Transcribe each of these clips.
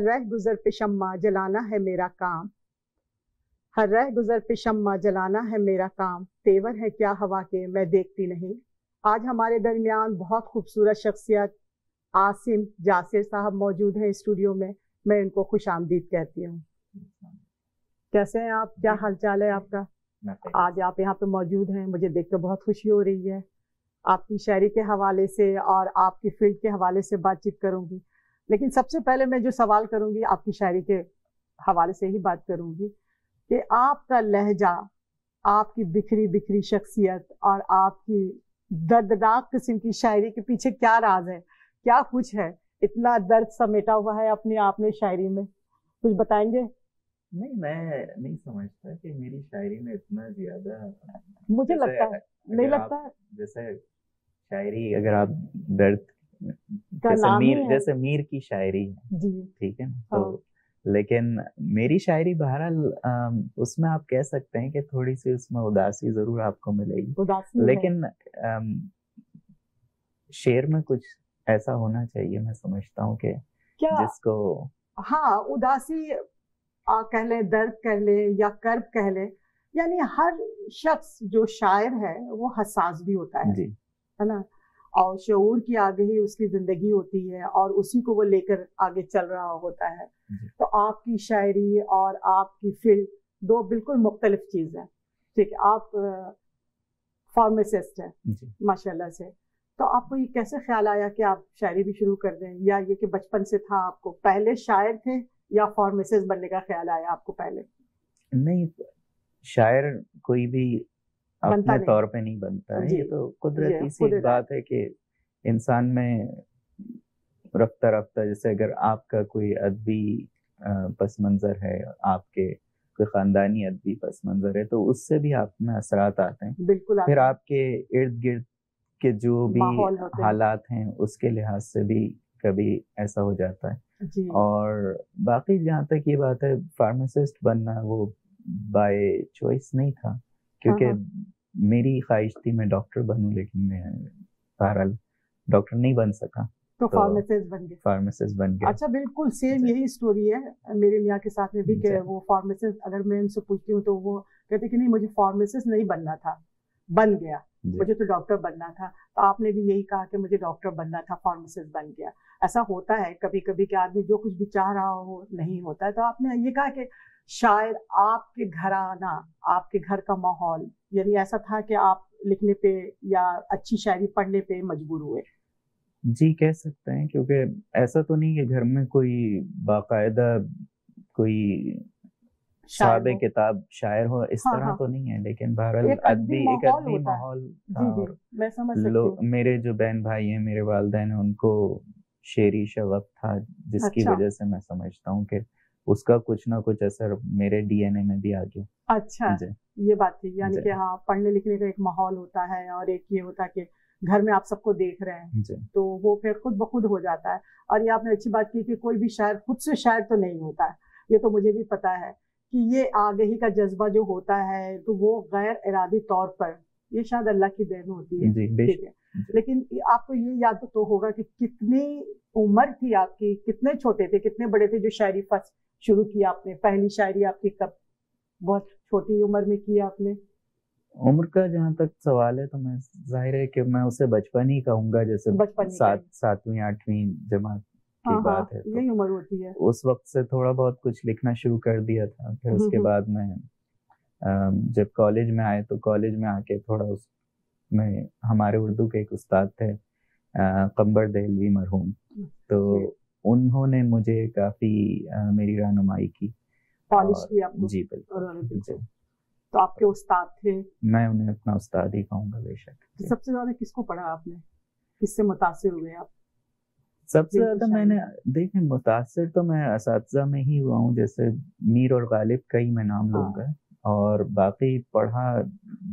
हर रह गुजर पे शम्मा जलाना है मेरा काम। हर रह गुजर पे शम्मा जलाना है मेरा काम। तेवर है क्या हवा के? मैं देखती नहीं। आज हमारे दरमियान बहुत खूबसूरत शख्सियत आसिम जासिर साहब मौजूद हैं स्टूडियो में। मैं इनको खुश आमदीद कहती हूँ। कैसे हैं आप? क्या हालचाल है आपका? आज आप यहाँ पे मौजूद हैं। मुझे देख कर बहुत खुशी हो रही है। आपकी शायरी के हवाले से और आपकी फ़ील्ड के हवाले से बातचीत करूँगी। लेकिन सबसे पहले मैं जो सवाल करूँगी आपकी शायरी के हवाले से ही बात करूँगी कि आपका लहजा आपकी बिखरी बिखरी शख्सियत और आपकी दर्दनाक किस्म की शायरी के पीछे क्या राज है क्या कुछ है? इतना दर्द समेटा हुआ है अपने आप में शायरी में। कुछ बताएँगे? नहीं मैं नहीं समझता कि मेरी शायरी में इतना ज़्यादा मुझे लगता है नहीं लगता है। जैसे शायरी अगर आप दर्द जैसे मीर जैसे मीर की शायरी है ठीक है हाँ। तो लेकिन मेरी शायरी बहरहाल उसमें आप कह सकते हैं कि थोड़ी सी उसमें उदासी ज़रूर आपको मिलेगी। लेकिन शेर में कुछ ऐसा होना चाहिए मैं समझता हूँ कि जिसको हाँ उदासी आ, कह ले दर्द कह ले या कर्ब कह ले यानी हर शख्स जो शायर है वो हसास भी होता है है ना? और शूर की आगे ही उसकी ज़िंदगी होती है और उसी को वो लेकर आगे चल रहा होता है। तो आपकी शायरी और आपकी फ़ील्ड दो बिल्कुल मुख्तलिफ़ चीज़ है। ठीक है आप फार्मासिस्ट हैं माशाल्लाह से। तो आपको ये कैसे ख्याल आया कि आप शायरी भी शुरू कर दें या ये कि बचपन से था आपको? पहले शायर थे या फार्मासिस्ट बनने का ख्याल आया आपको पहले? नहीं शायर कोई भी अपने तौर पे नहीं बनता है। ये तो कुदरती सी बात है कि इंसान में रफ्ता रफ्ता जैसे अगर आपका कोई अदबी पस मंज़र है आपके कोई ख़ानदानी अदबी पस मंज़र है तो उससे भी आप में असरात आते हैं। बिल्कुल फिर आपके इर्द गिर्द के जो भी हालात हैं उसके लिहाज से भी कभी ऐसा हो जाता है। और बाकी जहाँ तक ये बात है फार्मासिस्ट बनना वो बाय चॉइस नहीं था। क्योंकि हाँ, हाँ। मेरी ख्वाहिश थी मैं डॉक्टर बनूं लेकिन मैं बहरहाल डॉक्टर नहीं बन सका। तो, तो फार्मासिस्ट बन गए। फार्मासिस्ट बन गया। अच्छा बिल्कुल सेम यही स्टोरी है मेरे मियाँ के साथ में भी कि वो फार्मासिस्ट अगर मैं उनसे पूछती हूँ तो वो कहते कि नहीं मुझे फार्मासिस्ट नहीं बनना था बन गया। मुझे तो डॉक्टर बनना था। तो आपने भी यही कहा कि मुझे डॉक्टर बनना था फार्मासिस्ट बन गया। ऐसा होता है कभी कभी कि आदमी जो कुछ भी चाह रहा हो नहीं होता है। तो आपने ये कहा कि शायद आपके घर आना आपके घर का माहौल यानी ऐसा था कि आप लिखने पे या अच्छी शायरी पढ़ने पे मजबूर हुए जी कह सकते हैं क्योंकि ऐसा तो नहीं कि घर में कोई बाकायदा कोई साहब किताब शायर हो इस हाँ, तरह हाँ. तो नहीं है लेकिन बहरहाल अदबी एक अदबी माहौल मैं समझ मेरे जो बहन भाई हैं मेरे वालदेन हैं उनको शेरी शवक था जिसकी अच्छा। वजह से मैं समझता हूँ कि उसका कुछ ना कुछ असर मेरे डीएनए में भी आ गया। अच्छा ये बात थी यानी कि हाँ पढ़ने लिखने का एक माहौल होता है और एक ये होता है कि घर में आप सबको देख रहे हैं। तो वो फिर खुद ब खुद हो जाता है। और ये आपने अच्छी बात की कि कोई भी शायर खुद से शायर तो नहीं होता है। ये तो मुझे भी पता है कि ये आगही का जज्बा जो होता है तो वो गैर इरादी तौर पर ये शायद अल्लाह की देन होती है। ठीक है। लेकिन आपको ये याद तो होगा कि कितनी उम्र थी आपकी कितने छोटे थे कितने बड़े थे जो शायरी फ़र्स्ट शुरू किया आपने पहली शायरी आपकी कब? बहुत छोटी उम्र में की आपने। उम्र का जहाँ तक सवाल है तो मैं ज़ाहिर है कि मैं उसे बचपन ही कहूँगा जैसे सात सातवीं आठवीं जमात की हाँ, बात है तो। यही उम्र होती है। उस वक्त से थोड़ा बहुत कुछ लिखना शुरू कर दिया था फिर उसके बाद में जब कॉलेज में आए तो कॉलेज में आके थोड़ा उस में हमारे उर्दू के एक उस्ताद थे कंबर दहलवी मरहूम। तो उन्होंने मुझे काफ़ी मेरी रहनुमाई की। पॉलिश की आपको? जी बिल्कुल। तो आपके उस्ताद थे? मैं उन्हें अपना उस्ताद ही कहूँगा बेशक। तो सबसे ज़्यादा किसको पढ़ा आपने? किससे मुतासिर हुए आप? सबसे ज़्यादा मैंने देखें मुतासर तो मैं इस में ही हुआ हूँ जैसे मीर और गालिब का ही मैं नाम हाँ। लूँगा। और बाकी पढ़ा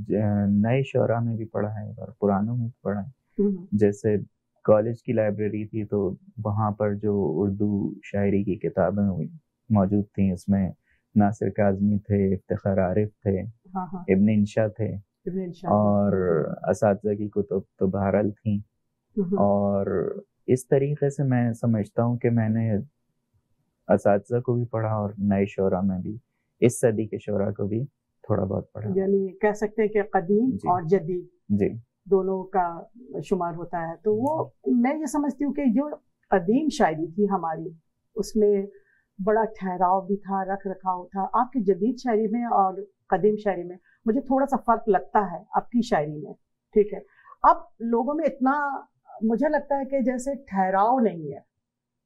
नए शरा में भी पढ़ा है और पुरानों में भी पढ़ा है। हम्म। जैसे कॉलेज की लाइब्रेरी थी तो वहाँ पर जो उर्दू शायरी की किताबें हुई मौजूद थी उसमें नासिर काजमी थे इफ्तार आरिफ थे हाँ, हाँ। इब्न इंशा थे और इस की कुतुब तो बहरल थी। और इस तरीके से मैं समझता हूँ कि मैंने इस को भी पढ़ा और नए शोरा में भी इस सदी के शोरा को भी थोड़ा बहुत पढ़ा। यानी कह सकते हैं कि कदीम और जदीद। जी। दोनों का शुमार होता है। तो वो मैं ये समझती हूँ कि जो कदीम शायरी थी हमारी उसमें बड़ा ठहराव भी था रख रखाव था। आपकी जदीद शायरी में और कदीम शायरी में मुझे थोड़ा सा फ़र्क लगता है आपकी शायरी में ठीक है? अब लोगों में इतना मुझे लगता है कि जैसे ठहराव नहीं है।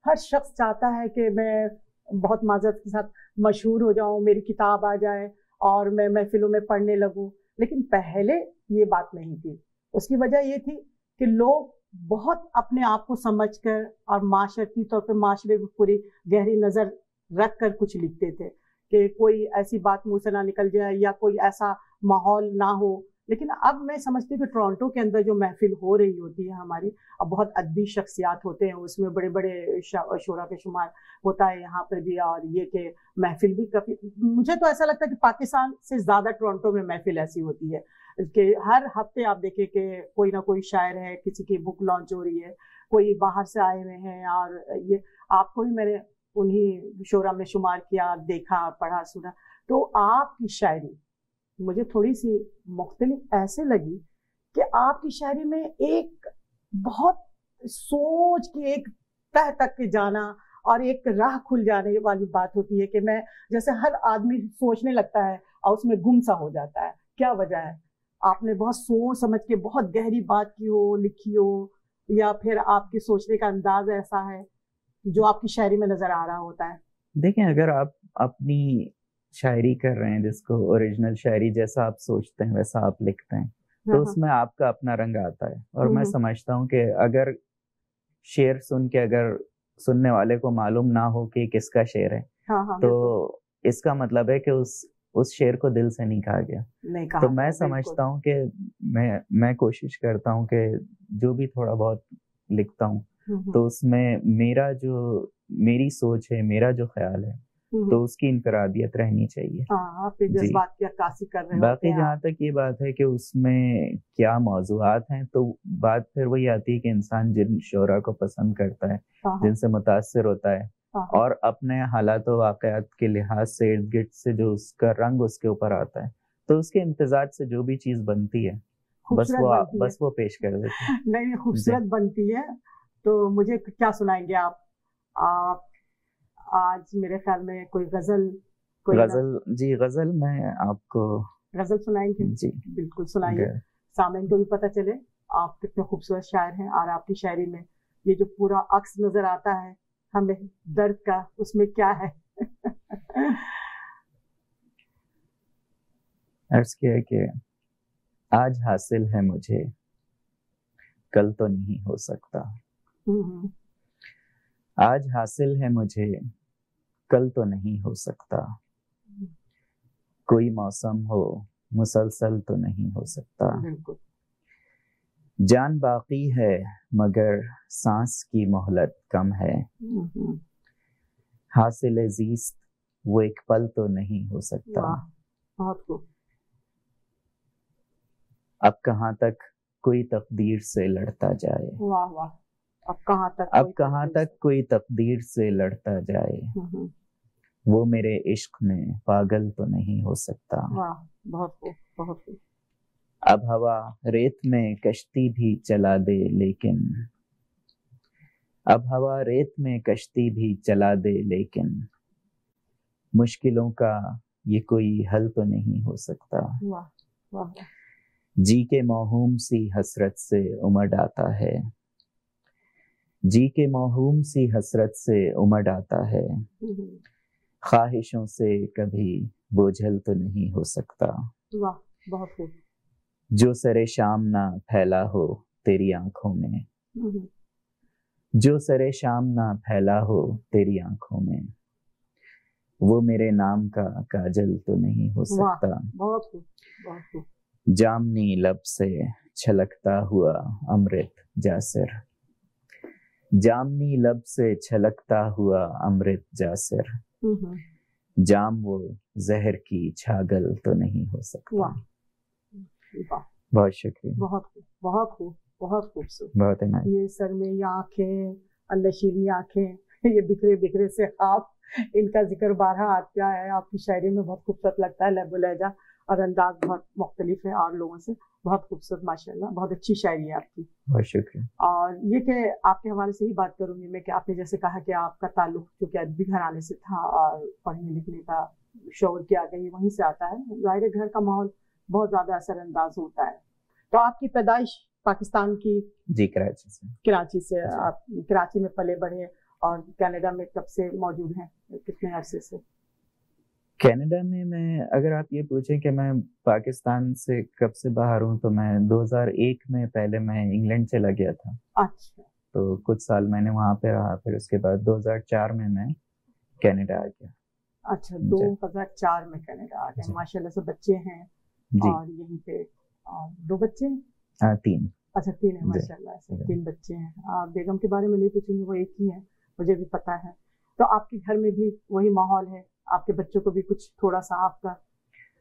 हर शख्स चाहता है कि मैं बहुत माजत के साथ मशहूर हो जाऊँ मेरी किताब आ जाए और मैं महफिलों में पढ़ने लगूं लेकिन पहले ये बात नहीं थी। उसकी वजह ये थी कि लोग बहुत अपने आप को समझकर और माशरती तौर पर माशरे में पूरी गहरी नज़र रख कर कुछ लिखते थे कि कोई ऐसी बात मुँह से ना निकल जाए या कोई ऐसा माहौल ना हो। लेकिन अब मैं समझती हूँ कि टोरंटो के अंदर जो महफिल हो रही होती है हमारी, अब बहुत अदबी शख्सियात होते हैं, उसमें बड़े बड़े शोरा के शुमार होता है यहाँ पर भी और ये कि महफिल भी काफ़ी, मुझे तो ऐसा लगता है कि पाकिस्तान से ज़्यादा टोरंटो में महफिल ऐसी होती है। कि हर हफ़्ते आप देखें कि कोई ना कोई शायर है, किसी की बुक लॉन्च हो रही है, कोई बाहर से आए हुए हैं और ये आपको भी मैंने उन्हीं शोरा में शुमार किया, देखा, पढ़ा, सुना। तो आपकी शायरी, मुझे थोड़ी सी मुख्तलिफ़ ऐसे लगी कि आपकी शायरी में एक बहुत सोच के एक तह तक के जाना और एक राह खुल जाने वाली बात होती है कि मैं जैसे हर आदमी सोचने लगता है और उसमें गुम सा हो जाता है। क्या वजह है? आपने बहुत सोच समझ के बहुत गहरी बात की हो लिखी हो या फिर आपके सोचने का अंदाज ऐसा है जो आपकी शायरी में नज़र आ रहा होता है देखें अगर आप अपनी शायरी कर रहे हैं जिसको ओरिजिनल शायरी जैसा आप सोचते हैं वैसा आप लिखते हैं तो हाँ, हाँ। उसमें आपका अपना रंग आता है और मैं हम्म। समझता हूँ कि अगर शेर सुन के अगर सुनने वाले को मालूम ना हो कि किसका शेर है हाँ, हाँ, तो इसका मतलब है कि उस उस शेर को दिल से नहीं कहा गया। नहीं कहा तो मैं समझता हूँ कि मैं मैं कोशिश करता हूँ कि जो भी थोड़ा बहुत लिखता हूँ हम्म, हम्म। तो उसमें मेरा जो मेरी सोच है मेरा जो ख्याल है तो उसकी इनफरादियत रहनी चाहिए। हाँ, आप जज्बात की अक्कासी कर रहे बाकी जहाँ तक ये बात है कि उसमें क्या मौजूद हैं तो बात फिर वही आती है कि इंसान जिन शोरा को पसंद करता है हाँ, हाँ। जिनसे मुतासर होता है और अपने हालात वाकयात के लिहाज से इर्द गिर्द से जो उसका रंग उसके ऊपर आता है तो उसके इम्तजाज से जो भी चीज़ बनती है बस वो बस वो पेश कर देते हैं। नहीं खूबसूरत बनती है। तो मुझे क्या सुनाएँगे आप? आप आज मेरे ख्याल में कोई गज़ल कोई गज़ल जी गज़ल मैं आपको गज़ल सुनाएँगे? जी। बिल्कुल सुनाइए। सामने को भी पता चले आप कितने खूबसूरत शायर हैं और आपकी शायरी में ये जो पूरा अक्स नज़र आता है हमें दर्द का उसमें क्या है? अर्ज़ किया कि आज हासिल है मुझे। कल तो नहीं हो सकता। हम्म। आज हासिल है मुझे। कल तो नहीं हो सकता। कोई मौसम हो मुसलसल तो नहीं हो सकता। जान बाकी है मगर सांस की मोहलत कम है। हासिल जीस्त वो एक पल तो नहीं हो सकता। अब कहाँ तक कोई तकदीर से लड़ता जाए? वाह वाह। अब कहाँ तक अब कहाँ तक कोई तकदीर से लड़ता जाए? वो मेरे इश्क में पागल तो नहीं हो सकता। वाह बहुत बहुत अब हवा रेत में कश्ती भी चला दे लेकिन। अब हवा रेत में कश्ती भी चला दे लेकिन। मुश्किलों का ये कोई हल तो नहीं हो सकता। वाह, वाह। जी के मोहूम सी हसरत से उमड़ आता है। जी के मोहूम सी हसरत से उमड़ आता है। हम्म। ख्वाहिशों से कभी बोझल तो नहीं हो सकता। वाह बहुत जो सरे शाम ना फैला हो तेरी आँखों में। हम्म। जो सरे शाम ना फैला हो तेरी आँखों में। वो मेरे नाम का काजल तो नहीं हो सकता। बहुत बहुत जामनी लब से छलकता हुआ अमृत जासर। जामनी लब से छलकता हुआ अमृत जासर। हम्म। जाम वो जहर की छागल तो नहीं हो सकता। वाह बहुत शुक्रिया। बहुत बहुत खूब बहुत खूबसूरत। बहुत है ये सर में ये आँखें अंदशीली आँखें ये बिखरे बिखरे से आप इनका ज़िक्र बारह आता है। आपकी शायरी में बहुत खूबसूरत लगता है लहबो लहजा और अंदाज बहुत मुख्तलिफ़ है और लोगों से। बहुत खूबसूरत माशाल्लाह बहुत अच्छी शायरी है आपकी। बहुत शुक्रिया। और ये कि आपके हवाले से ही बात करूँगी मैं कि आपने जैसे कहा कि आपका ताल्लुक जो कि अदबी घराने से था और पढ़ने लिखने का शौर किया गया वहीं से आता है। ज़ाहिर घर का माहौल बहुत ज़्यादा असरअंदाज होता है। तो आपकी पैदाइश पाकिस्तान की जी कराची से। कराची से आप कराची में पले बढ़े और कनाडा में कब से मौजूद हैं? कितने अरसे से? कनाडा में मैं अगर आप ये पूछें कि मैं पाकिस्तान से कब से बाहर हूँ तो मैं 2001 में पहले मैं इंग्लैंड चला गया था। अच्छा। तो कुछ साल मैंने वहाँ पे रहा फिर उसके बाद 2004 में मैं कनाडा आ गया। अच्छा दो हज़ार चार में कनाडा आ गए माशाल्लाह से बच्चे हैं। और यहीं पे दो बच्चे हैं? तीन। अच्छा तीन है माशाल्लाह से तीन बच्चे हैं। बेगम के बारे में नहीं पूछूँगी वो एक ही है मुझे भी पता है। तो आपके घर में भी वही माहौल है? आपके बच्चों को भी कुछ थोड़ा सा आपका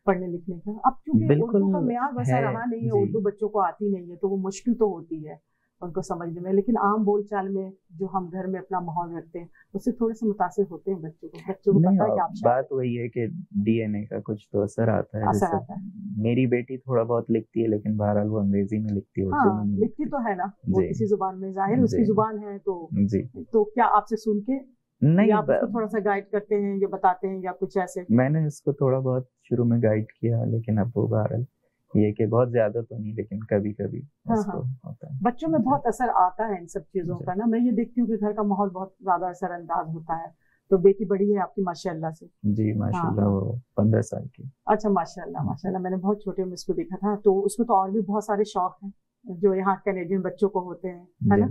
पढ़ने लिखने का? अब क्योंकि उर्दू का म्यार वैसा रहा नहीं है उर्दू बच्चों को आती नहीं है तो वो मुश्किल तो होती है। उनको समझने में। लेकिन आम बोलचाल में जो हम घर में अपना माहौल रखते हैं उससे थोड़े से मुतासर होते हैं बच्चों को। बच्चों को पता है कि आप बात वही है कि डीएनए का कुछ तो असर आता है असर आता है। मेरी बेटी थोड़ा बहुत लिखती है लेकिन बहरहाल वो अंग्रेज़ी में लिखती है हाँ, लिखती। तो है ना वो किसी ज़ुबान में ज़ाहिर उसकी ज़ुबान है तो जी। तो क्या आपसे सुन के नहीं आप उसको थोड़ा सा गाइड करते हैं या बताते हैं या कुछ ऐसे? मैंने इसको थोड़ा बहुत शुरू में गाइड किया लेकिन अब वो बहरहाल ये कि बहुत ज़्यादा तो नहीं लेकिन कभी कभी हाँ, हाँ. होता है। बच्चों में बहुत असर आता है इन सब चीज़ों का ना। मैं ये देखती हूँ कि घर का माहौल बहुत ज़्यादा असरअंदाज होता है। तो बेटी बड़ी है आपकी माशाल्लाह से। जी माशाल्लाह हाँ, वो पंद्रह साल की। अच्छा माशाल्लाह माशाल्लाह मैंने बहुत छोटे में इसको देखा था। तो उसको तो और भी बहुत सारे शौक हैं जो यहाँ कैनेडियन बच्चों को होते हैं है ना?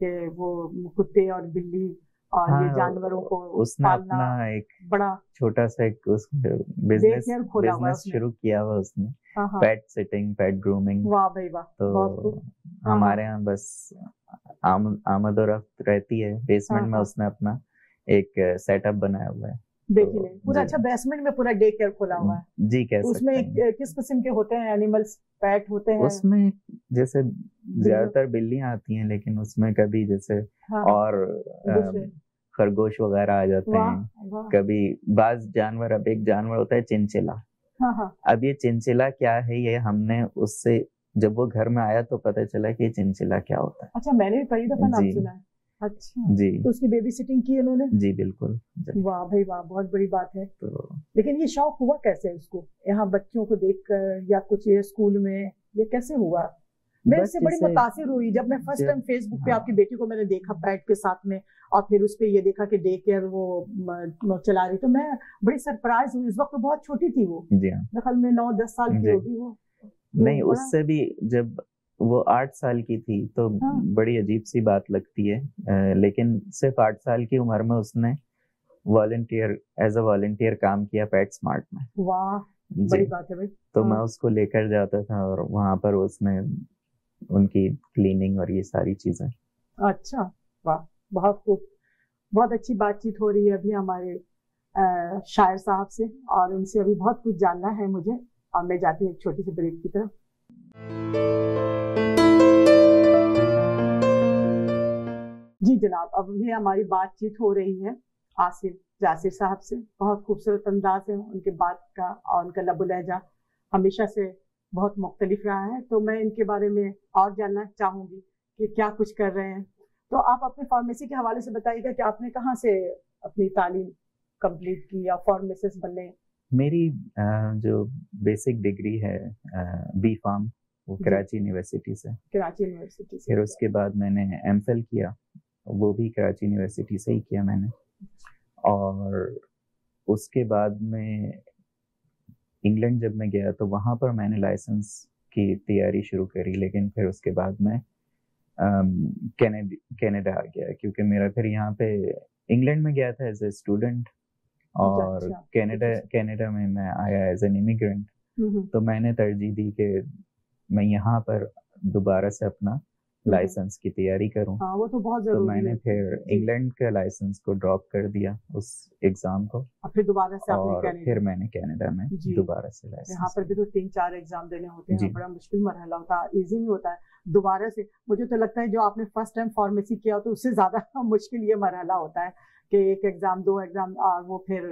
कि वो कुत्ते और बिल्ली और हाँ, ये जानवरों को उसने अपना एक बड़ा छोटा सा एक उस बिज़नेस बिज़नेस शुरू किया हुआ उसने। पेट सिटिंग पेट ग्रूमिंग वाह भाई वाह तो हाँ, हमारे यहाँ बस आम, आमद और रहती है। बेसमेंट हाँ, में उसने अपना एक सेटअप बनाया हुआ है। ने पूरा अच्छा बेसमेंट में पूरा डे केयर खोला हुआ है। जी कैसे उसमें किस किस्म के होते हैं एनिमल्स पैट होते हैं? उसमें जैसे ज़्यादातर बिल्लियाँ आती हैं लेकिन उसमें कभी जैसे हाँ, और खरगोश वगैरह आ जाते हैं। कभी बाज जानवर अब एक जानवर होता है चिंचिला हाँ, हाँ। अब ये चिंचिला क्या है? ये हमने उससे जब वो घर में आया तो पता चला कि चिंचिला क्या होता है। अच्छा मैंने भी पहली दफ़ा नाम सुना है। अच्छा। जी। तो उसकी बेबी सिटिंग की उन्होंने जी बिल्कुल। वाह भाई वाह बहुत बड़ी बात है। तो लेकिन ये शौक हुआ कैसे उसको? यहाँ बच्चों को देखकर या कुछ ये स्कूल में ये कैसे हुआ? मैं इससे बड़ी मुतासिर हुई जब मैं फ़र्स्ट टाइम फेसबुक पे हाँ। आपकी बेटी को मैंने देखा बैठ के साथ में और फिर उस पर ये देखा कि डे केयर वो चला रही। तो मैं बड़ी सरप्राइज़ हुई। उस वक्त तो बहुत छोटी थी वो। जी हाँ। में नौ दस साल की होगी वो। नहीं उससे भी जब वो आठ साल की थी तो हाँ। बड़ी अजीब सी बात लगती है। आ, लेकिन सिर्फ़ आठ साल की उम्र में उसने वॉलेंटियर एज अ वॉलेंटियर काम किया पेट स्मार्ट में। वाह बड़ी बात है भाई। तो हाँ। मैं उसको लेकर जाता था और वहाँ पर उसने उनकी क्लीनिंग और ये सारी चीज़ें। अच्छा वाह बहुत खूब। बहुत अच्छी बातचीत हो रही है अभी हमारे शायर साहब से और उनसे अभी बहुत कुछ जानना है मुझे और मैं जाती हूँ एक छोटी सी ब्रेक की तरफ़। जी जनाब, अब भी हमारी बातचीत हो रही है आसिफ, जासिर साहब से। बहुत खूबसूरत अंदाज है उनके बात का और उनका लबो लहजा हमेशा से बहुत मुख्तलिफ़ रहा है। तो मैं इनके बारे में और जानना चाहूँगी कि क्या कुछ कर रहे हैं। तो आप अपने फार्मेसी के हवाले से बताइएगा कि आपने कहाँ से अपनी तालीम कंप्लीट की या फार्मेसिस्ट बनने मेरी जो बेसिक डिग्री है बी फार्म वो कराची यूनिवर्सिटी से। कराची यूनिवर्सिटी से फिर उसके बाद मैंने एम किया वो भी कराची यूनिवर्सिटी से ही किया मैंने। और उसके बाद में इंग्लैंड जब मैं गया तो वहाँ पर मैंने लाइसेंस की तैयारी शुरू करी लेकिन फिर उसके बाद मैं कनाडा आ गया क्योंकि मेरा फिर यहाँ पे इंग्लैंड में गया था एज ए स्टूडेंट और कनाडा अच्छा। कनाडा में मैं आया एज एन इमिग्रेंट तो मैंने तरजीह दी कि मैं यहाँ पर दोबारा से अपना लाइसेंस की तैयारी करूँ। हाँ, वो तो बहुत तो ज़रूरी तो मैंने है। फिर इंग्लैंड के लाइसेंस को ड्रॉप कर दिया उस एग्ज़ाम को। और फिर दोबारा से और आपने फिर मैंने कनाडा में दोबारा से लाइसेंस यहाँ पर भी तो तीन चार एग्ज़ाम देने होते हैं बड़ा मुश्किल मरहला होता है इजी नहीं होता है। दोबारा से मुझे तो लगता है जो आपने फ़र्स्ट टाइम फार्मेसी किया तो उससे ज़्यादा मुश्किल ये मरहला होता है कि एक एग्ज़ाम दो एग्ज़ाम और वो फिर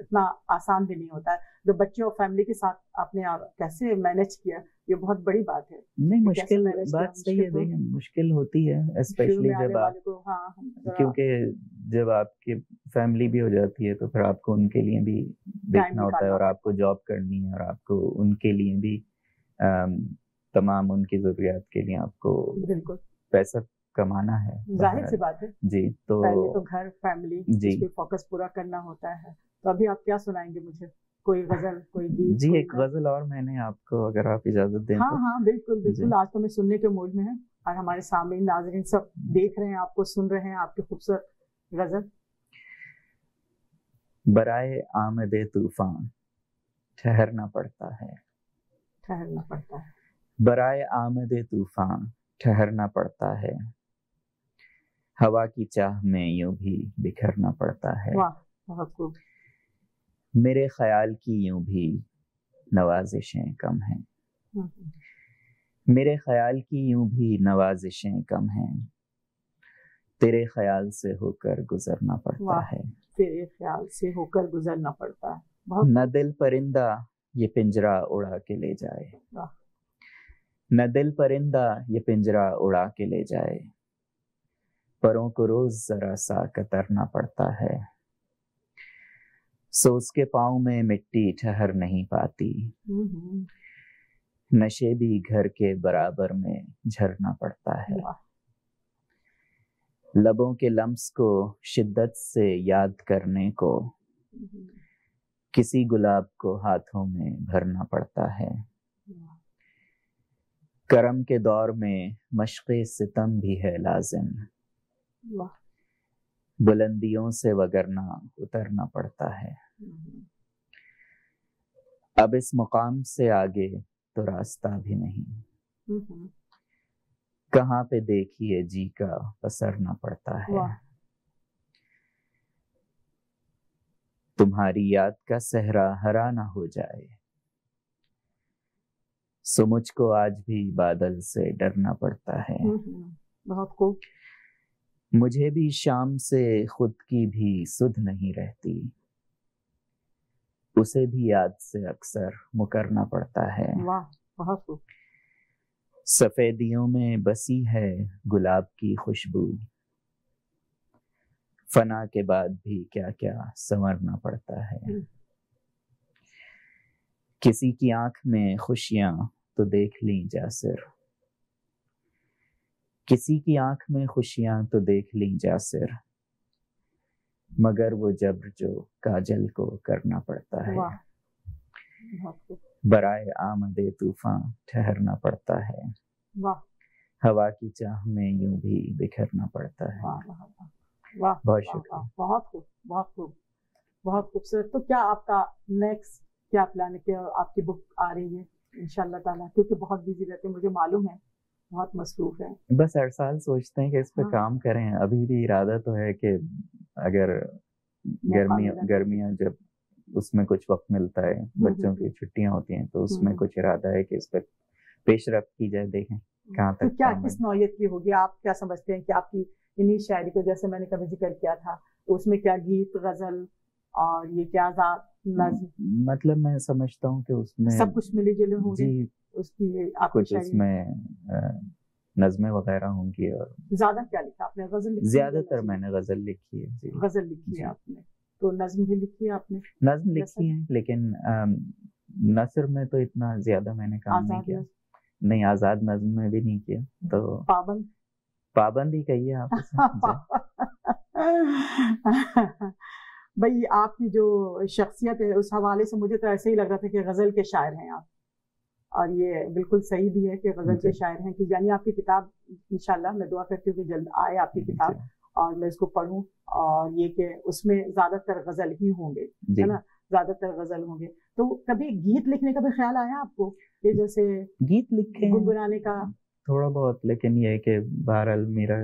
इतना आसान भी नहीं होता है। जो बच्चों और फैमिली के साथ आपने आप कैसे मैनेज किया ये बहुत बड़ी बात है। नहीं मुश्किल बात सही है देखिए मुश्किल होती है स्पेशली जब आप हाँ, क्योंकि जब आपकी फैमिली भी हो जाती है तो फिर आपको उनके लिए भी देखना होता है और आपको जॉब करनी है और आपको उनके लिए भी तमाम उनकी जरूरियात के लिए आपको बिल्कुल। पैसा कमाना है। ज़ाहिर सी बात है। जी तो पहले तो घर फैमिली जी। फोकस पूरा करना होता है। तो अभी आप क्या सुनाएँगे मुझे? कोई गज़ल कोई गीत जी एक गज़ल। और मैंने आपको अगर आप इजाज़त दें हाँ तो। हाँ बिल्कुल बिल्कुल। आज तो मैं सुनने के मूड में है और हमारे सामने नाजरीन सब देख रहे हैं आपको सुन रहे हैं आपके खूबसूरत गज़ल। बराए आमद तूफ़ान ठहरना पड़ता है। ठहरना पड़ता है। बराए आमद तूफ़ान ठहरना पड़ता है। हवा की चाह में यूँ भी बिखरना पड़ता है। वाह बहुत खूब। मेरे ख्याल की यूँ भी नवाजिशें कम हैं। मेरे ख्याल की यूँ भी नवाजिशें कम हैं। तेरे ख्याल से होकर गुजरना पड़ता है। तेरे ख्याल से होकर गुजरना पड़ता है। न दिल परिंदा ये पिंजरा उड़ा के ले जाए। न दिल परिंदा ये पिंजरा उड़ा के ले जाए। परों को रोज जरा सा कतरना पड़ता है। सो उसके पाँव में मिट्टी ठहर नहीं पाती। नशे भी घर के बराबर में झरना पड़ता है। लबों के लम्स को शिद्दत से याद करने को किसी गुलाब को हाथों में भरना पड़ता है। करम के दौर में मशक़ सितम भी है लाजिम। बुलंदियों से वगरना उतरना पड़ता है। अब इस मुकाम से आगे तो रास्ता भी नहीं। कहाँ पे देखिए जी का पसरना पड़ता है। तुम्हारी याद का सहरा हरा ना हो जाए। सो मुझको आज भी बादल से डरना पड़ता है। बहुत खूब। मुझे भी शाम से खुद की भी सुध नहीं रहती। उसे भी याद से अक्सर मुकरना पड़ता है। वाह सफेदियों में बसी है गुलाब की खुशबू। फना के बाद भी क्या क्या संवरना पड़ता है। हम्म। किसी की आँख में खुशियाँ तो देख ली जासिर। किसी की आँख में खुशियाँ तो देख ली जासिर मगर वो जब्र जो काजल को करना पड़ता है। बराए आमदे तूफ़ान ठहरना पड़ता है। हवा की चाह में यूँ भी बिखरना पड़ता है। वाह बहुत शुक्रिया। बहुत खूब बहुत खूब बहुत खूबसूरत तो क्या आपका नेक्स्ट क्या प्लान है क्या आपकी बुक आ रही है इंशाल्लाह ताला क्योंकि बहुत बिज़ी रहते हैं मुझे मालूम है। बहुत मसरूफ है। बस हर साल सोचते हैं कि इस पर हाँ। काम करें। अभी भी इरादा तो है कि अगर गर्मियाँ गर्मियाँ जब उसमें कुछ वक्त मिलता है हम्म, बच्चों हम्म, की हम्म। छुट्टियाँ होती हैं तो उसमें कुछ इरादा है कि इस पर पेश पेशरफ की जाए देखें कहाँ तो तक क्या किस नौयत की होगी? आप क्या समझते हैं कि आपकी इन्हीं शायरी को जैसे मैंने कभी ज़िक्र किया था तो उसमें क्या गीत गज़ल और ये क्या मतलब मैं समझता हूँ कि उसमें सब कुछ मिले जुले होंगे उसकी कुछ उसमें नज़में वगैरह होंगी और ज़्यादा क्या लिखा आपने? गज़ल लिखी ज़्यादातर मैंने गज़ल लिखी है जी। गज़ल लिखी है आपने। तो नज्म भी लिखी है आपने? नज्म लिखी है लेकिन नसर में तो इतना ज़्यादा मैंने काम नहीं किया। नहीं आज़ाद नज्म में भी नहीं किया तो पाबंद? पाबंद ही कहिए आप भाई आपकी जो शख्सियत है उस हवाले से मुझे तो ऐसे ही लग रहा था कि गज़ल के शायर हैं आप। और ये बिल्कुल सही भी है कि गज़ल के शायर हैं कि यानी आपकी किताब इंशाल्लाह मैं दुआ करती हूँ कि जल्द आए आपकी किताब और मैं इसको पढ़ूँ और ये कि उसमें ज़्यादातर गज़ल ही होंगे है ना? ज़्यादातर गज़ल होंगे। तो कभी गीत लिखने का भी ख्याल आया आपको कि जैसे गीत लिखे गुनगुनाने का थोड़ा बहुत लेकिन ये है कि बहरहाल मेरा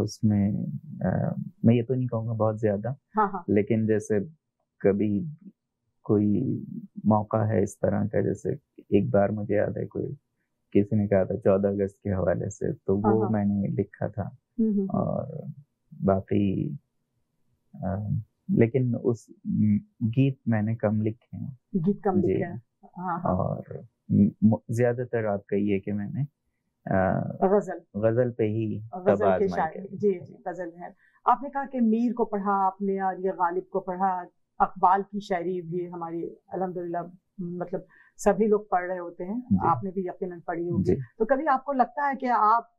उसमें आ, मैं ये तो नहीं कहूँगा बहुत ज़्यादा हाँ हाँ। लेकिन जैसे कभी कोई मौका है इस तरह का जैसे एक बार मुझे याद है कोई किसी ने कहा था चौदह अगस्त के हवाले से तो वो हाँ, हाँ। मैंने लिखा था। और बाकी लेकिन उस गीत मैंने कम लिखे हैं। गीत कम लिखे हैं। हाँ, हाँ। और ज़्यादातर आप कहिए कि मैंने गज़ल। गज़ल पे ही गज़ल के शायर। जी जी गज़ल है। आपने कहा कि मीर को पढ़ा आपने और ये गालिब को पढ़ा। अकबाल की शायरी भी हमारी अलहमदिल्ला मतलब सभी लोग पढ़ रहे होते हैं। आपने भी यकीन पढ़ी होगी। तो कभी आपको लगता है कि आप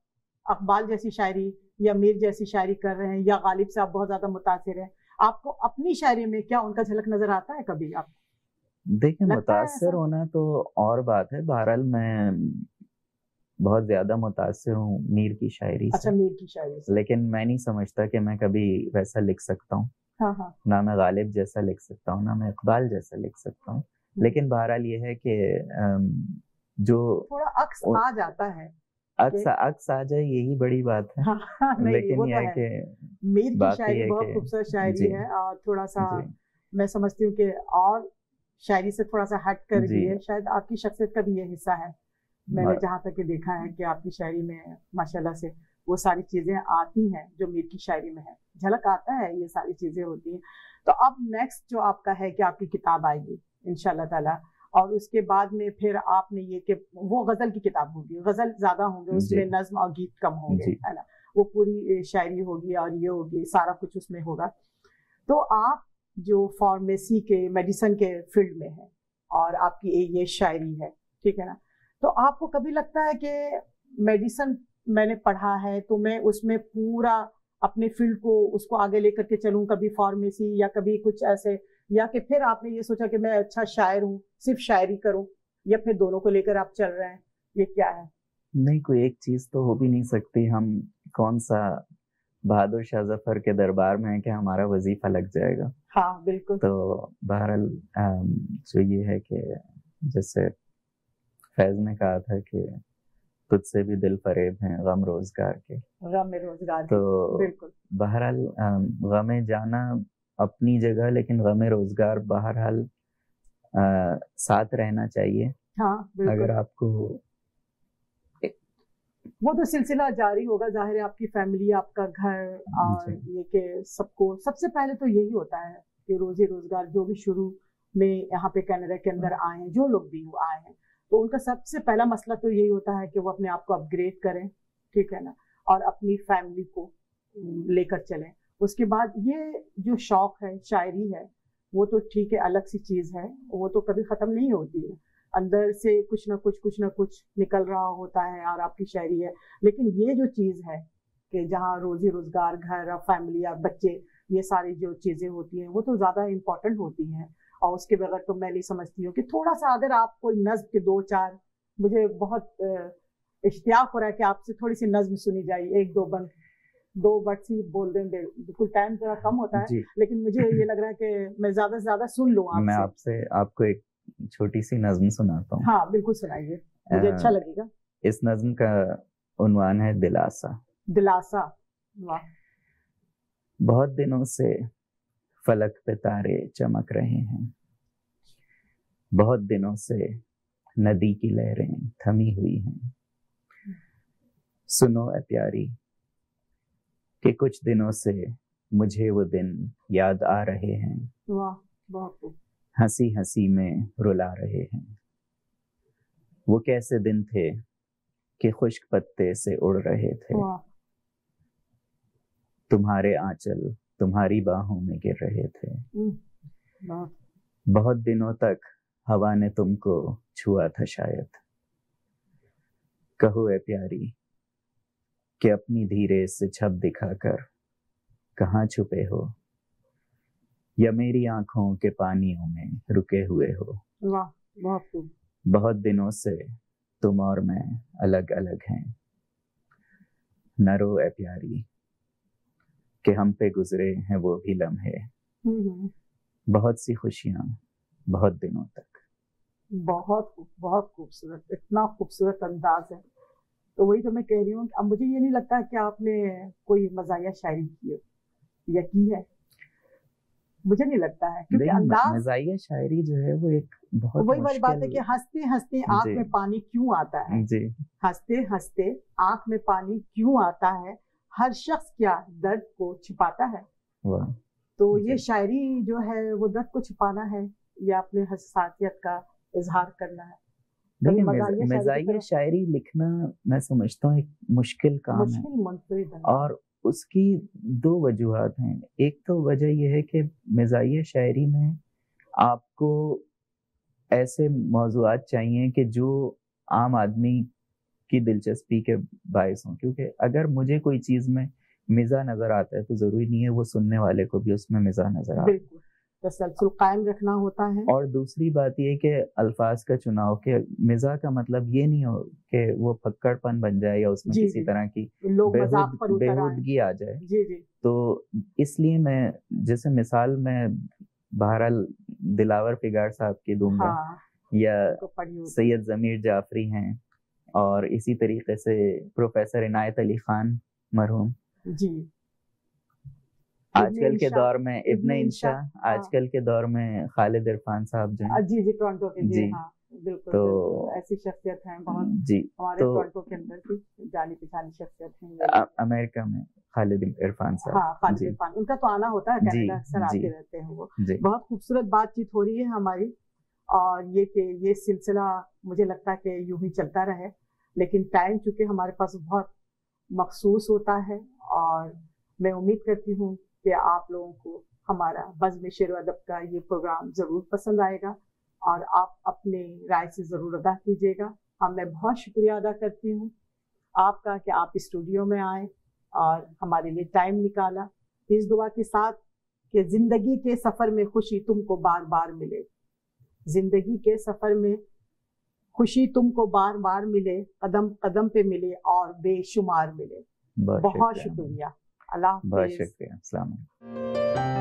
अकबाल जैसी शायरी या मीर जैसी शायरी कर रहे हैं या गालिब से आप बहुत ज़्यादा मुतासर हैं? आपको अपनी शायरी में क्या उनका झलक नज़र आता है कभी आप देखिए मुतासर होना तो और बात है। बहरहाल मैं बहुत ज़्यादा मुतासर हूँ मीर की शायरी से। अच्छा मीर की शायरी से। लेकिन मैं नहीं समझता कि मैं कभी वैसा लिख सकता हूँ। हाँ हाँ। ना मैं गालिब जैसा लिख सकता हूँ ना मैं इकबाल जैसा लिख सकता हूँ। हम्म। लेकिन बहरहाल ये है कि जो थोड़ा अक्स आ जाता है। अक्स अक्स आ जाए यही बड़ी बात है। हाँ, हाँ, लेकिन तो ये है कि मीर की शायरी बहुत खूबसूरत शायरी है और थोड़ा सा मैं समझती हूँ कि और शायरी से थोड़ा सा हट कर भी है। शायद आपकी शख्सियत का भी ये हिस्सा है। मैंने जहाँ तक देखा है कि आपकी शायरी में माशाल्लाह से वो सारी चीज़ें आती हैं जो मीर की शायरी में है। झलक आता है ये सारी चीज़ें होती हैं। तो अब नेक्स्ट जो आपका है कि आपकी किताब आएगी इनशाला ताला। और उसके बाद में फिर आपने ये कि वो गज़ल की किताब होगी गज़ल ज़्यादा होंगे उसमें नज्म और गीत कम होंगे है ना? वो पूरी शायरी होगी और ये होगी सारा कुछ उसमें होगा। तो आप जो फार्मेसी के मेडिसिन के फ़ील्ड में है और आपकी ये शायरी है ठीक है ना? तो आपको कभी लगता है कि मेडिसिन मैंने पढ़ा है तो मैं उसमें पूरा अपने फ़ील्ड को उसको आगे लेकर के चलूँ कभी फार्मेसी या कभी कुछ ऐसे या कि फिर आपने ये सोचा कि मैं अच्छा शायर हूँ सिर्फ़ शायरी करूँ या फिर दोनों को लेकर आप चल रहे हैं ये क्या है? नहीं कोई एक चीज़ तो हो भी नहीं सकती। हम कौन सा बहादुर शाह ज़फ़र के दरबार में है कि हमारा वजीफा लग जाएगा। हाँ बिल्कुल। तो बहरहाल जो ये है कि जैसे फैज ने कहा था कि तुझसे भी दिल फरेब हैं गम रोज़गार के। गम रोज़गार तो बहरहाल गम जाना अपनी जगह लेकिन गम रोज़गार बहरहाल साथ रहना चाहिए। हाँ अगर आपको वो तो सिलसिला जारी होगा ज़ाहिर है आपकी फैमिली आपका घर और ये के सबको सबसे पहले तो यही होता है कि रोजी रोज़गार जो भी शुरू में यहाँ पे कनाडा के अंदर आए हैं जो लोग भी आए हैं तो उनका सबसे पहला मसला तो यही होता है कि वो अपने आप को अपग्रेड करें, ठीक है ना? और अपनी फैमिली को लेकर चलें। उसके बाद ये जो शौक है, शायरी है, वो तो ठीक है, अलग सी चीज़ है। वो तो कभी खत्म नहीं होती है। अंदर से कुछ ना कुछ कुछ ना कुछ निकल रहा होता है और आपकी शायरी है। लेकिन ये जो चीज़ है कि जहाँ रोजी रोज़गार, घर और फैमिली और बच्चे, ये सारी जो चीज़ें होती हैं, वो तो ज़्यादा इम्पोर्टेंट होती हैं। और उसके बगैर तो मैं नहीं समझती हूँ कि थोड़ा सा अगर आप कोई नज्म के दो चार मुझे बहुत इश्तियाक हो रहा है कि आपसे थोड़ी सी नज्म सुनी जाए एक दो बंद दो वर्ड ही बोल दें बिल्कुल टाइम जरा कम होता है लेकिन मुझे ये लग रहा है कि मैं ज़्यादा से ज़्यादा सुन लूँ मैं आपसे। आपको एक छोटी सी नज्म सुनाता हूँ। हाँ बिल्कुल सुनाइए मुझे अच्छा लगेगा। इस नज्म का उन्वान है दिलासा। दिलासा वाह। बहुत दिनों से फलक पे तारे चमक रहे हैं। बहुत दिनों से नदी की लहरें थमी हुई हैं। सुनो ए प्यारी कि कुछ दिनों से मुझे वो दिन याद आ रहे हैं। वाह बहुत हँसी हँसी में रुला रहे हैं। वो कैसे दिन थे कि खुश्क पत्ते से उड़ रहे थे। तुम्हारे आंचल तुम्हारी बाहों में गिर रहे थे। हम्म, बहुत दिनों तक हवा ने तुमको छुआ था शायद। कहो ए प्यारी कि अपनी धीरे से छप दिखाकर कहाँ छुपे हो? या मेरी आँखों के पानियों में रुके हुए हो? बहुत बहुत दिनों से तुम और मैं अलग अलग हैं नरो ए प्यारी कि हम पे गुजरे हैं वो भी लम्हे। हम्म। बहुत सी खुशियाँ बहुत दिनों तक। बहुत बहुत खूबसूरत इतना खूबसूरत अंदाज है। तो वही तो मैं कह रही हूँ अब मुझे ये नहीं लगता कि आपने कोई मजाया शायरी की या की है। मुझे नहीं लगता है क्योंकि अंदाज मजाया शायरी जो है वो एक बहुत वही वाली बात है कि हँसते हँसते आँख में पानी क्यों आता है? हँसते हँसते आँख में पानी क्यों आता है? हर शख्स क्या दर्द को छिपाता है? तो ये शायरी जो है वो दर्द को छुपाना है या अपने हसासियत का इजहार करना है। देखिए मजाइया शायरी लिखना मैं समझता हूँ एक मुश्किल काम मुश्किल है। और उसकी दो वजूहत हैं। एक तो वजह यह है कि मिजाइया शायरी में आपको ऐसे मौजूद चाहिए कि जो आम आदमी की दिलचस्पी के बायस हूँ क्योंकि अगर मुझे कोई चीज़ में मिज़ा नज़र आता है तो ज़रूरी नहीं है वो सुनने वाले को भी उसमें मिज़ा नज़र आता है तसलसल कायम रखना होता है। और दूसरी बात ये कि अल्फाज का चुनाव के मिजा का मतलब ये नहीं हो कि वो फक्कड़पन बन जाए या उसमें जी, किसी तरह की बेहुद, बेहुदगी आ जाए। जी जी। तो इसलिए मैं जैसे मिसाल में बहरहाल दिलावर फिगार साहब की दूँगा हाँ, या तो सैयद जमीर जाफरी हैं और इसी तरीके से प्रोफेसर इनायत अली खान मरहूम। जी। आजकल के दौर में इब्न इंशा हाँ। आजकल के दौर में खालिद इरफान साहब जो हैं। जी जी टोरंटो के जी, हाँ, बिल्कुल तो ऐसी शख्सियत हैं बहुत। जी हमारे तो, टोरंटो के अंदर की जानी पहचानी शख्सियत हैं अमेरिका में खालिद इरफान साहब। हाँ खालिद इरफान। उनका तो आना होता है कनाडा अक्सर आते रहते हैं वो। बहुत खूबसूरत बातचीत हो रही है हमारी और ये कि ये सिलसिला मुझे लगता है कि यूँ ही चलता रहे। लेकिन टाइम चूँकि हमारे पास बहुत मखसूस होता है और मैं उम्मीद करती हूँ कि आप लोगों को हमारा बज़म शेर अदब का ये प्रोग्राम ज़रूर पसंद आएगा और आप अपने राय से ज़रूर अदा कीजिएगा। हम मैं बहुत शुक्रिया अदा करती हूँ आपका कि आप स्टूडियो में आए और हमारे लिए टाइम निकाला। इस दुआ के साथ कि ज़िंदगी के सफ़र में खुशी तुमको बार बार मिले। ज़िंदगी के सफ़र में खुशी तुमको बार बार मिले कदम कदम पे मिले और बेशुमार मिले। बहुत शुक्रिया। अल्लाह बहुत शुक्रिया।